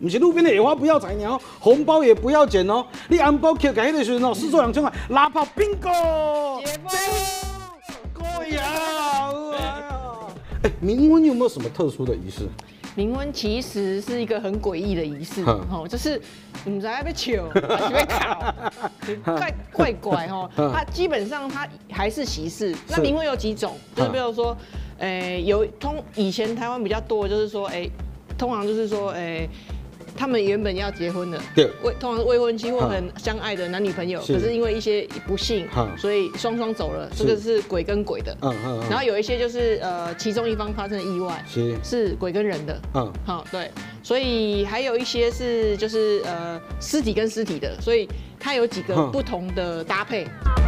不是路边的野花不要采鸟，红包也不要捡哦。你红包捡改的时哦，四座两千块拉炮 bingo，解封过呀！哎，冥婚有没有什么特殊的仪式？冥婚其实是一个很诡异的仪式，哼哦，就是唔知要被求还是被考，怪怪怪哦。嗯它基本上它还是喜事。那冥婚有几种？就是嗯比如说，诶，有通以前台湾比较多就是说，哎，通常就是说，诶。他们原本要结婚的，对。未通常是未婚妻或嗯很相爱的男女朋友，可是因为一些不幸嗯，所以双双走了，是。这个是鬼跟鬼的。嗯嗯嗯，然后有一些就是呃，其中一方发生了意外，是。是鬼跟人的，嗯。好对，所以还有一些是就是呃尸体跟尸体的，所以它有几个不同的搭配。嗯